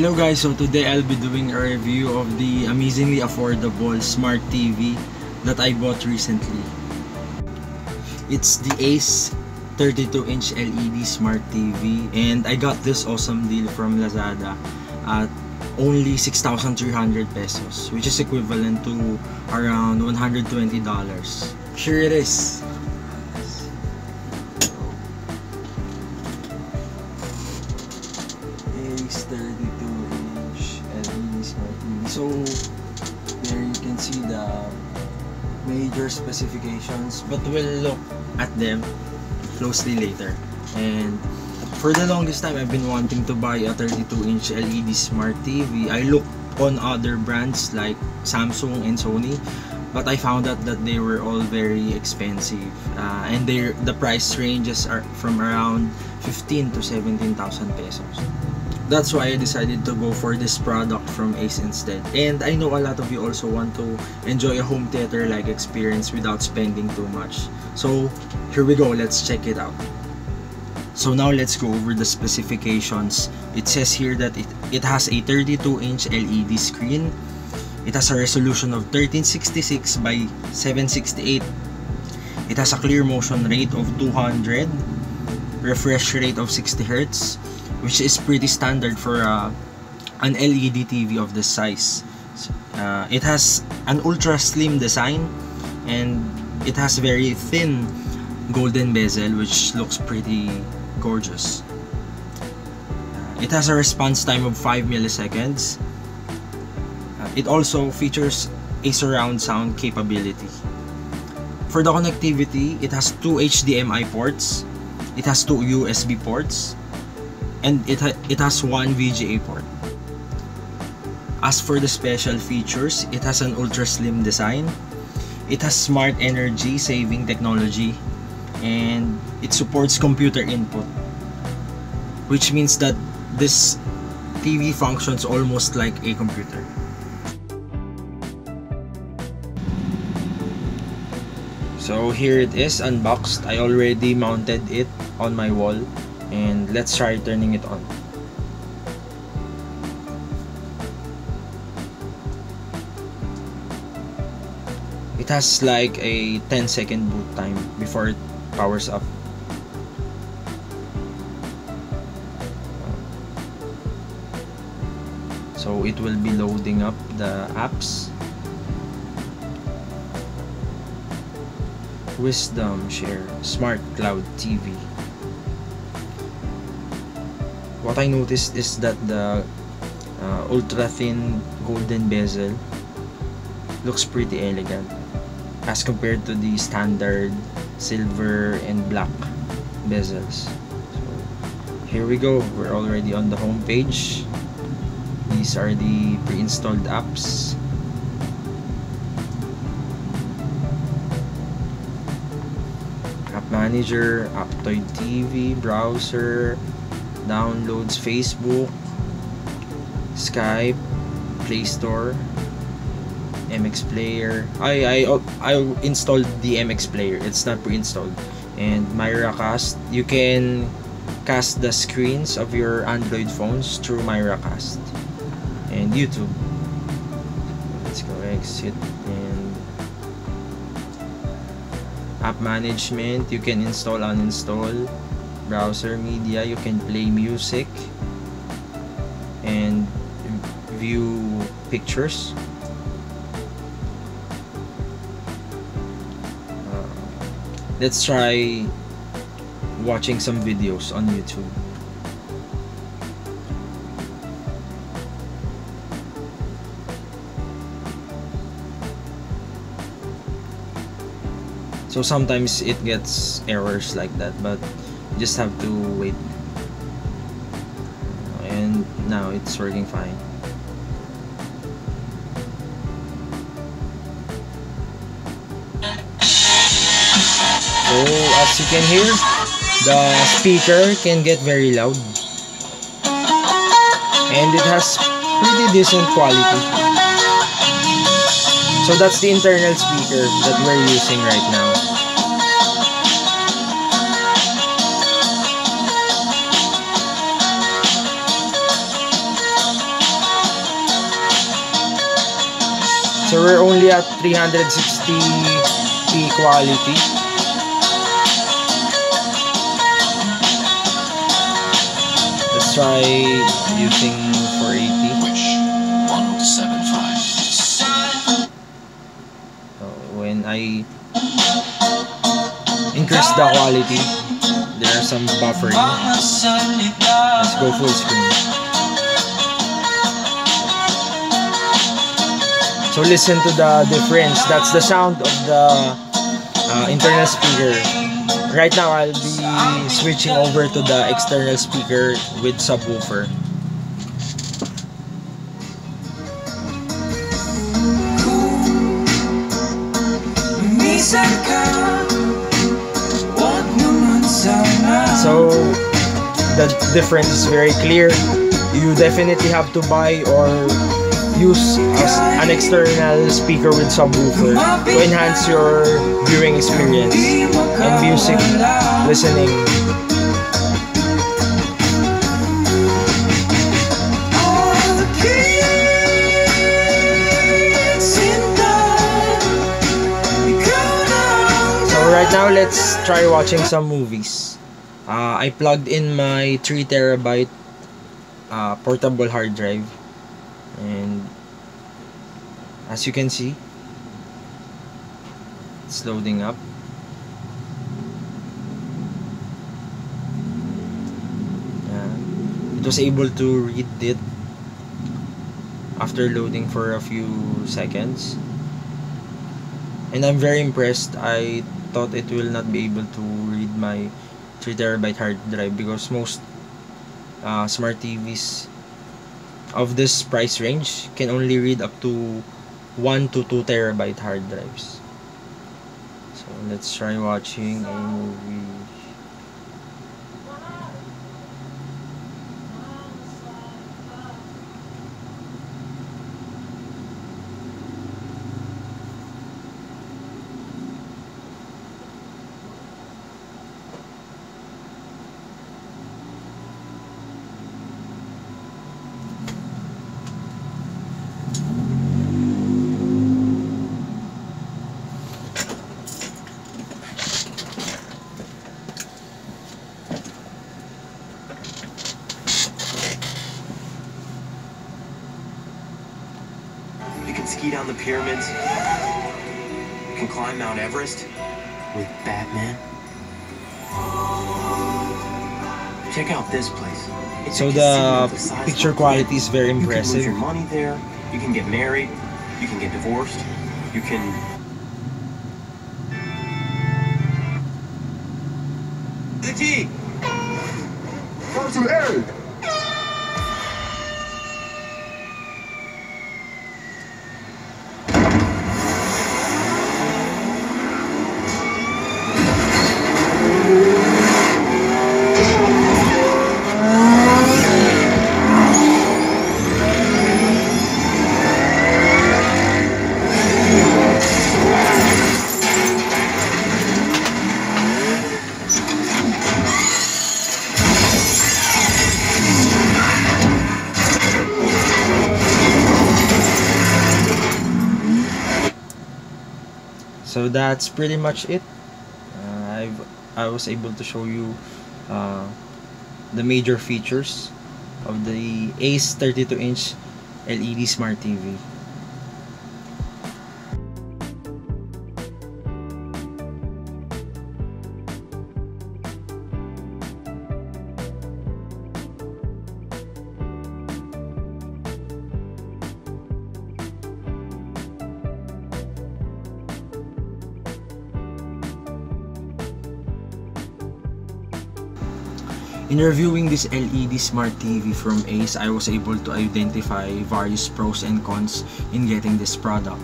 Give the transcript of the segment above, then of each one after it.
Hello guys, so today I'll be doing a review of the amazingly affordable smart TV that I bought recently. It's the Ace 32-inch LED smart TV and I got this awesome deal from Lazada at only 6,300 pesos which is equivalent to around $120. Here it is. Major specifications but we'll look at them closely later. And for the longest time I've been wanting to buy a 32-inch LED smart TV. I looked on other brands like Samsung and Sony but I found out that they were all very expensive uh, and their the price ranges are from around 15 to 17,000 pesos. That's why I decided to go for this product from Ace instead. And I know a lot of you also want to enjoy a home theater like experience without spending too much. So here we go, let's check it out. So now let's go over the specifications. It says here that it, it has a 32 inch LED screen. It has a resolution of 1366 by 768. It has a clear motion rate of 200, refresh rate of 60 Hz, which is pretty standard for uh, an LED TV of this size. Uh, it has an ultra slim design and it has a very thin golden bezel which looks pretty gorgeous. Uh, it has a response time of 5 milliseconds. Uh, it also features a surround sound capability. For the connectivity, it has two HDMI ports, it has two USB ports, and it, ha it has one VGA port. As for the special features, it has an ultra slim design, it has smart energy saving technology, and it supports computer input, which means that this TV functions almost like a computer. So here it is unboxed. I already mounted it on my wall and let's try turning it on. It has like a 10 second boot time before it powers up. So it will be loading up the apps. Wisdom Share Smart Cloud TV. What I noticed is that the uh, ultra thin golden bezel looks pretty elegant as compared to the standard silver and black bezels. So here we go. We're already on the home page. These are the pre-installed apps. App Manager, Aptoide TV, browser, downloads Facebook, Skype, Play Store, MX Player. I I I installed the MX Player. It's not pre-installed. And Miracast, you can cast the screens of your Android phones through Miracast. And YouTube. Let's go exit and app management. You can install uninstall browser media you can play music and view pictures. Uh, let's try watching some videos on YouTube. So sometimes it gets errors like that but just have to wait. And now it's working fine. So as you can hear the speaker can get very loud. And it has pretty decent quality. So that's the internal speaker that we're using right now So we're only at 360p quality. Let's try using 480. Wish 1075. So when I increase the quality, there are some buffering. Let's go full screen. So listen to the difference. That's the sound of the uh, internal speaker. Right now, I'll be switching over to the external speaker with subwoofer. So the difference is very clear. You definitely have to buy or use as an external speaker with subwoofer to enhance your viewing experience and music listening. So right now, let's try watching some movies. Uh, I plugged in my 3 terabyte uh, portable hard drive and as you can see it's loading up. Yeah. it was able to read it after loading for a few seconds. And I'm very impressed. I thought it will not be able to read my 3 terabyte hard drive because most uh, smart TVs of this price range can only read up to 1 to 2 terabyte hard drives. So let's try watching a movie You can ski down the pyramids. You can climb Mount Everest with Batman. Check out this place. It's so the the picture quality is very You can lose impressive your money there. You can get married. You can get divorced. You can. The key. Come to Eric. That's pretty much it. Uh, I've I was able to show you uh, the major features of the Ace 32 inch LED Smart TV In reviewing this LED Smart TV from Ace, I was able to identify various pros and cons in getting this product.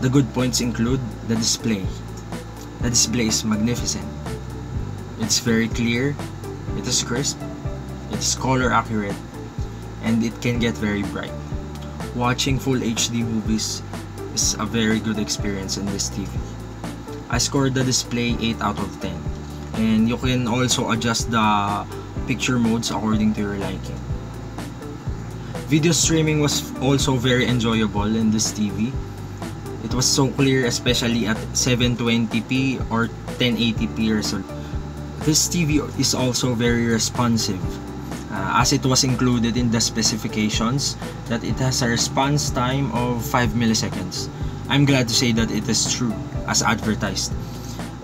The good points include the display. The display is magnificent. It's very clear, it is crisp, it is color accurate, and it can get very bright. Watching full HD movies is a very good experience in this TV. I scored the display 8 out of 10 and you can also adjust the picture modes according to your liking. Video streaming was also very enjoyable in this TV. It was so clear especially at 720p or 1080p resolution. This TV is also very responsive uh, as it was included in the specifications that it has a response time of 5 milliseconds. I'm glad to say that it is true as advertised.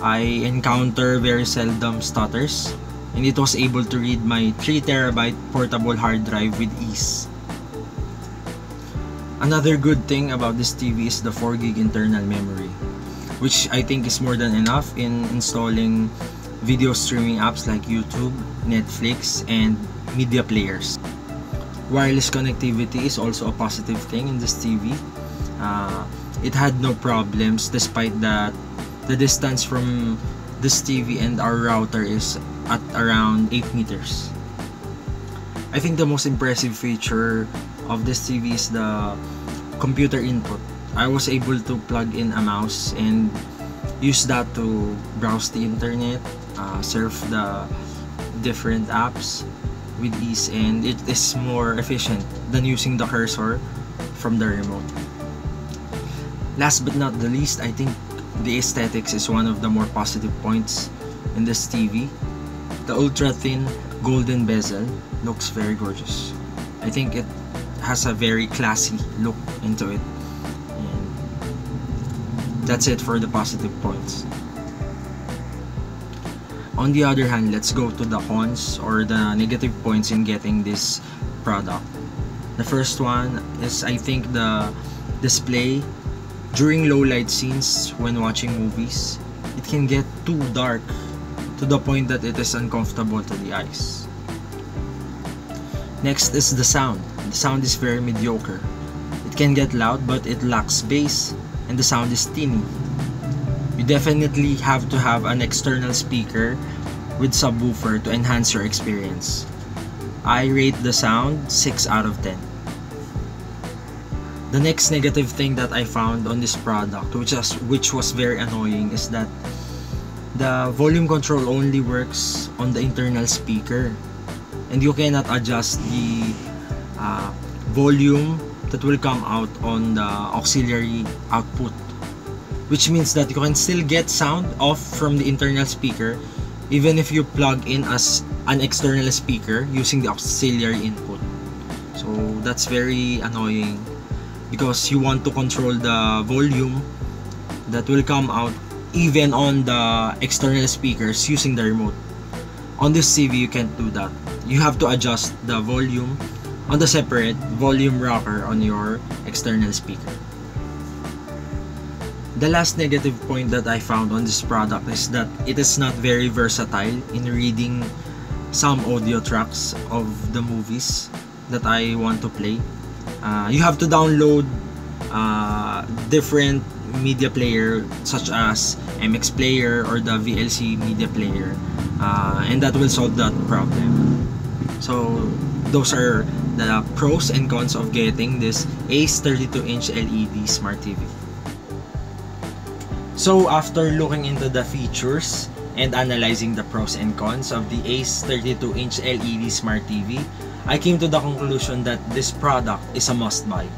I encounter very seldom stutters and it was able to read my 3TB portable hard drive with ease. Another good thing about this TV is the 4GB internal memory, which I think is more than enough in installing video streaming apps like YouTube, Netflix, and media players. Wireless connectivity is also a positive thing in this TV. Uh, it had no problems despite that the distance from this TV and our router is at around 8 meters. I think the most impressive feature of this TV is the computer input. I was able to plug in a mouse and use that to browse the internet, uh, surf the different apps with ease and it is more efficient than using the cursor from the remote. Last but not the least, I think the aesthetics is one of the more positive points in this TV. The ultra thin golden bezel looks very gorgeous. I think it has a very classy look into it. And that's it for the positive points. On the other hand, let's go to the cons or the negative points in getting this product. The first one is I think the display during low light scenes when watching movies, it can get too dark to the point that it is uncomfortable to the eyes. Next is the sound. The sound is very mediocre. It can get loud but it lacks bass and the sound is tinny. You definitely have to have an external speaker with subwoofer to enhance your experience. I rate the sound 6 out of 10. The next negative thing that I found on this product which was, which was very annoying is that the volume control only works on the internal speaker. And you cannot adjust the uh, volume that will come out on the auxiliary output. Which means that you can still get sound off from the internal speaker even if you plug in as an external speaker using the auxiliary input. So that's very annoying because you want to control the volume that will come out even on the external speakers using the remote. On this TV you can't do that. You have to adjust the volume on the separate volume rocker on your external speaker. The last negative point that I found on this product is that it is not very versatile in reading some audio tracks of the movies that I want to play. Uh, you have to download uh, different media player such as MX Player or the VLC media player uh, and that will solve that problem. So those are the pros and cons of getting this Ace 32 inch LED Smart TV. So after looking into the features and analyzing the pros and cons of the Ace 32-inch LED Smart TV, I came to the conclusion that this product is a must-buy.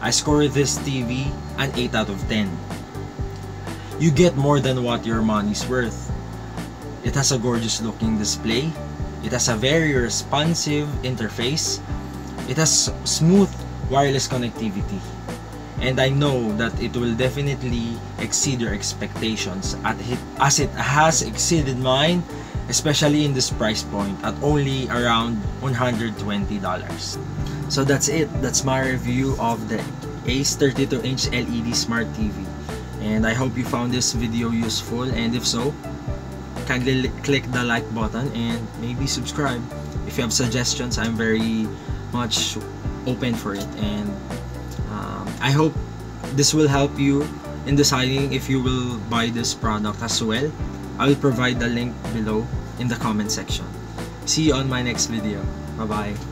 I score this TV an 8 out of 10. You get more than what your money's worth. It has a gorgeous looking display. It has a very responsive interface. It has smooth wireless connectivity and I know that it will definitely exceed your expectations as it has exceeded mine especially in this price point at only around $120 so that's it. That's my review of the Ace 32 inch LED Smart TV and I hope you found this video useful. And if so kindly click the like button and maybe subscribe. If you have suggestions I'm very much open for it. And um, I hope this will help you in deciding if you will buy this product as well. I will provide the link below in the comment section. See you on my next video. Bye bye.